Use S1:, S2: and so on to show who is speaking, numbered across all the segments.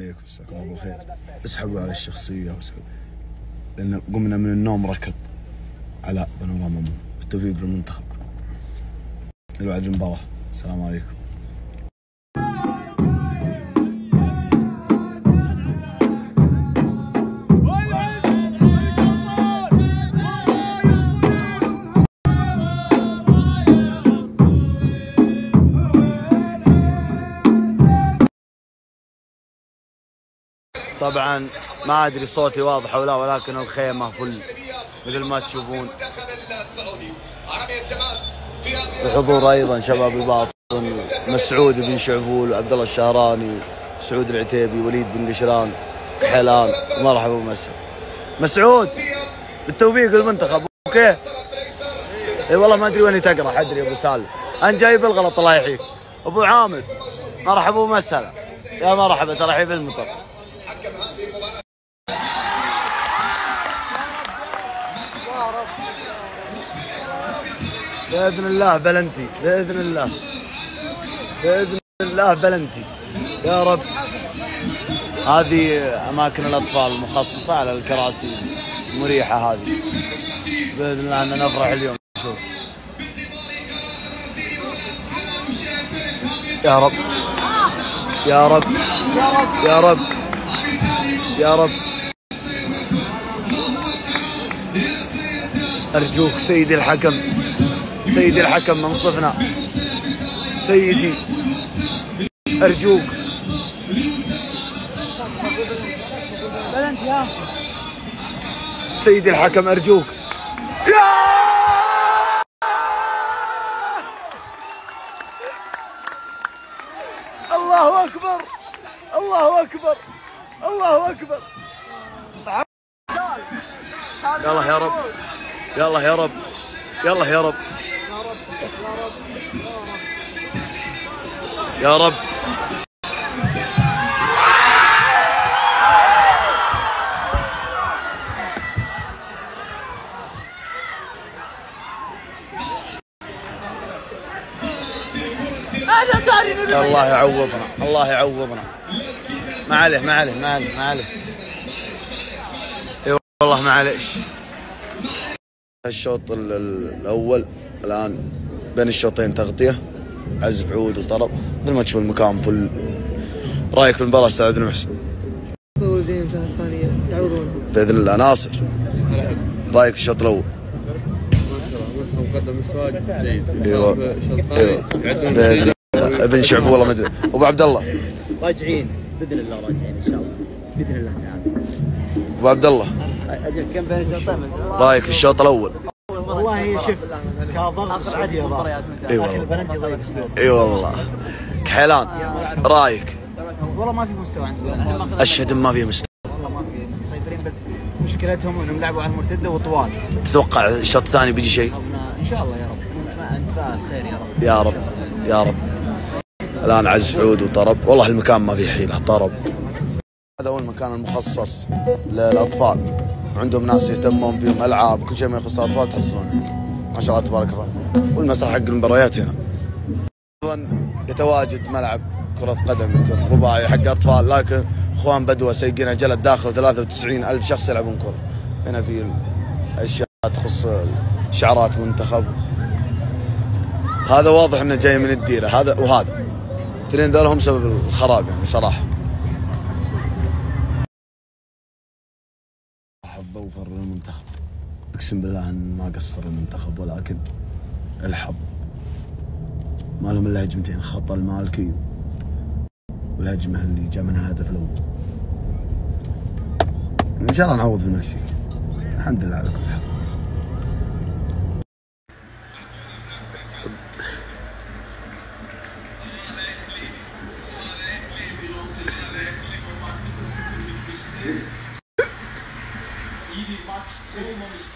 S1: عليكم مساكم الله بالخير اسحبوا على الشخصية وسحبوا لأن قمنا من النوم ركض علاء بنوراما مو. بالتوفيق للمنتخب الوعد المباراة. السلام عليكم. طبعا ما أدري صوتي واضح أو لا ولكن الخيمة full مثل ما تشوفون.
S2: المنتخب في
S1: الحضور أيضا شباب الباطن مسعود بن شعبول وعبد الله الشهراني سعود العتيبي وليد بن قشران حيلان مرحبا ومسا مسعود بالتوفيق للمنتخب okay؟ إي والله ما أدري وين تقرأ ادري أبو سالم. أنا جاي بالغلط الله يحييك. أبو عامر مرحبا ومسهلا. يا مرحبا ترحيب المطر. بإذن الله بلنتي بإذن الله بإذن الله بلنتي. يا رب. هذه أماكن الأطفال المخصصة على الكراسي المريحه هذه. بإذن الله أن نفرح اليوم. شوف. يا رب. يا رب. يا رب. يا رب. أرجوك سيدي الحكم. سيدي الحكم منصفنا سيدي أرجوك. سيدي الحكم أرجوك. لا! الله أكبر. الله أكبر. الله أكبر. يلا يا رب. يلا يا رب. يلا يا رب. يا رب. الله يعوضنا الله يعوضنا. ما عليه ما عليه ما عليه ما عليه. إي والله معليش الشوط ال- ال- الأول الآن بين الشوطين تغطية عزف عود وطرب مثل ما تشوف المكان فل. رأيك في المباراة أستاذ عبد المحسن؟
S3: زين يعوضون
S1: بإذن الله ناصر. رأيك في الشوط
S4: الأول؟ مستوى جيد
S1: بإذن الله. ابن شعب والله ما أدري. أبو عبد الله.
S3: راجعين. بإذن الله راجعين إن شاء الله. بإذن الله تعالى.
S1: أبو عبد الله.
S3: أجل كم بين الشوطين؟ بس
S1: رأيك في الشوط الأول؟
S3: والله شوف كضغط السعودية ضغط
S1: إي والله.
S3: البلنتي ضيق اسلوب
S1: إي والله. كحيلان رايك؟
S3: والله ما في مستوى عندهم
S1: أشهد إن ما في مستوى.
S3: والله ما في مسيطرين بس مشكلتهم إنهم لعبوا على المرتدة وطوال.
S1: تتوقع الشوط الثاني بيجي شيء؟
S3: إن شاء الله يا رب. نتفائل خير يا رب.
S1: يا رب يا رب. الآن عزف عود وطرب. والله المكان ما فيه حيلة طرب. هذا هو المكان المخصص للأطفال. عندهم ناس يهتمون فيهم ألعاب كل شيء ما يخص الاطفال تحصلونه ما شاء الله تبارك الله. والمسرح حق المباريات هنا. أيضا يتواجد ملعب كرة قدم رباعي حق أطفال لكن اخوان بدوى سيقين عجلة داخل 93 ألف شخص يلعبون كرة. هنا في اشياء تخص شعارات منتخب. هذا واضح إنه جاي من الديرة. هذا وهذا. الاثنين ذول هم سبب الخراب يعني صراحة. أقسم بالله ان ما قصر المنتخب ولكن الحظ ما لهم إلا هجمتين خطا المالكي والهجمة اللي جاء منها الهدف الأول. إن شاء الله نعوض في المكسيك. الحمد لله على كل حال.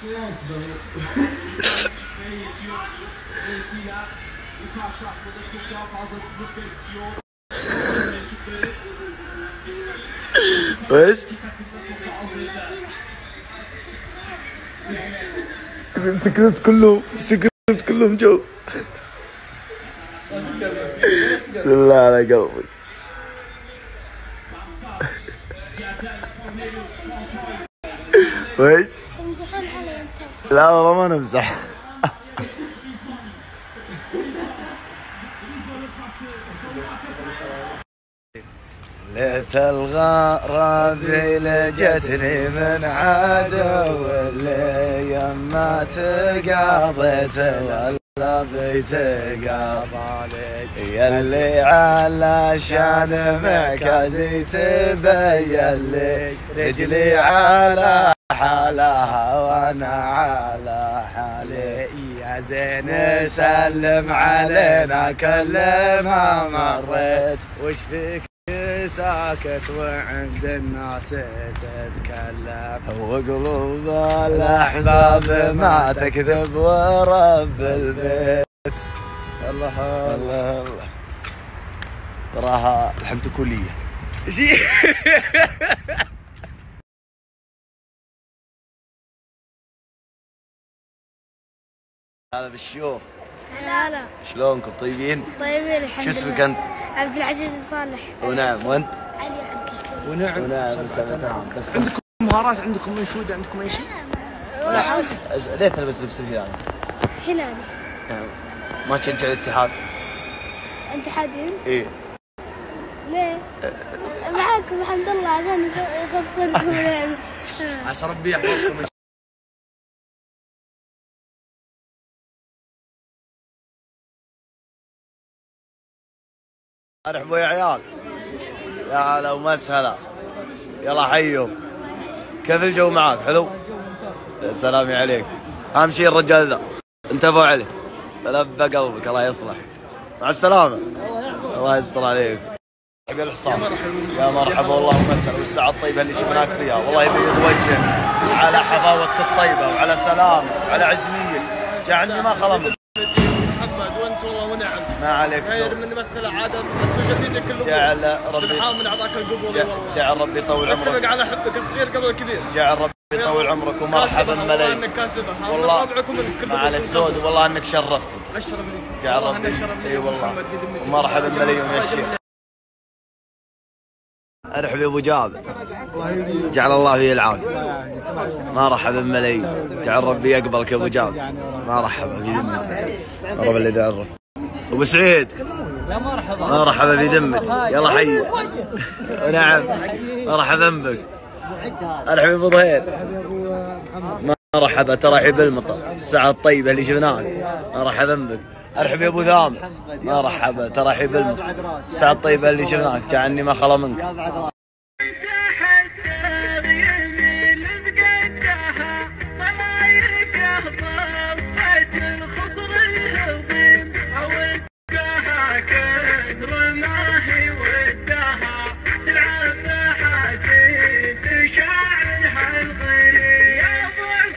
S1: إيش؟ سكرت كلهم سكرت كلهم جو بسم الله على قلبك ويش؟ لا والله ما نمزح. ليت الغراب لجتني من عدو اللي يما تقاضيت ولا بيتقاضى يلي علشان مكازي تبين لي رجلي على حالها وأنا على حالي. يا زين سلم علينا كل ما مريت. وش فيك ساكت وعند الناس تتكلم. وقلوب الأحباب ما تكذب ورب البيت. الله الله الله. تراها الحمتكوليه شي. هذا بالشيوخ.
S4: هلا هلا
S1: شلونكم؟ طيبين؟
S4: طيبين الحمد
S1: شو اسمك
S4: لله.
S1: أنت؟
S4: عبد العزيز صالح
S1: ونعم. وأنت؟
S4: علي عبد الكريم.
S3: ونعم.
S1: ونعم. بس
S3: عندكم مهارات عندكم انشوده عندكم أي شيء؟
S1: ليه تلبس لبس الهلال؟
S4: هلالي
S1: ما تشجع الاتحاد؟
S4: انت حادين
S1: إيه.
S4: ليه؟ معاكم الحمد لله عشان يخسركم يعني
S3: عسى ربي يحفظكم.
S1: ارحبوا يا عيال. يا هلا ومسهلا يلا حيهم كيف الجو معاك؟ حلو؟ يا سلامي عليك. أهم شيء الرجال ذا. انتبهوا عليه. تلبى قلبك الله يصلح. مع السلامة. الله يستر عليك. حق الحصان. يا مرحبا والله ومسهلا والساعة الطيبة اللي شفناك فيها. والله يبيض وجهك. على حفاوتك الطيبة وعلى سلامك وعلى عزمية. جعلني ما خلمك.
S5: وانت والله ونعم.
S1: ما عليك
S5: خير من نمثل عادة. ال social media كله
S1: جعل ربي
S5: سبحان من أعطاك القبول والله.
S1: جعل ربي يطول
S5: اتفق
S1: عمرك.
S5: على حبك الصغير قبل الكبير.
S1: جعل ربي يطول عمرك ومرحبا
S5: كاسبة، والله
S1: ملايين.
S5: إنك كاسبه
S1: والله
S5: ربعكم
S1: ما عليك زود والله إنك شرفتني.
S5: أشرف لي
S1: جعل ربي. إي والله. مرحبا ملايين يا الشيخ ارحب ابو جابر. جعل الله فيه العافية. مرحبا ملايين جعل ربي يقبلك ابو جابر. مرحبا في ذمتك. رب اللي تعرف ابو سعيد. يا مرحبا في ذمتي يلا حي. نعم مرحبا بك ارحب ابو ظهير. مرحبا ترحب المطر. الساعة الطيبة اللي شفناك مرحبا بك أرحب يا أبو ثامر. مرحبا ترحيب حبيب الطيبه اللي شفناك كاني ما خلا منك.